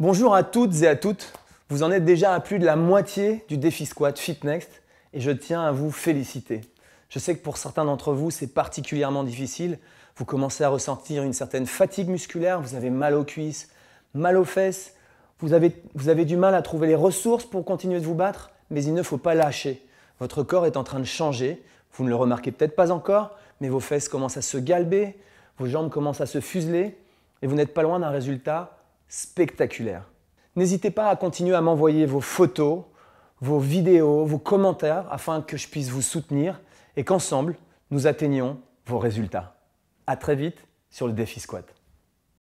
Bonjour à toutes et à toutes. Vous en êtes déjà à plus de la moitié du défi squat FitNext et je tiens à vous féliciter. Je sais que pour certains d'entre vous, c'est particulièrement difficile. Vous commencez à ressentir une certaine fatigue musculaire, vous avez mal aux cuisses, mal aux fesses, vous avez, vous avez du mal à trouver les ressources pour continuer de vous battre, mais il ne faut pas lâcher. Votre corps est en train de changer, vous ne le remarquez peut-être pas encore, mais vos fesses commencent à se galber, vos jambes commencent à se fuseler et vous n'êtes pas loin d'un résultat spectaculaire. N'hésitez pas à continuer à m'envoyer vos photos, vos vidéos, vos commentaires afin que je puisse vous soutenir et qu'ensemble, nous atteignions vos résultats. À très vite sur le défi squat.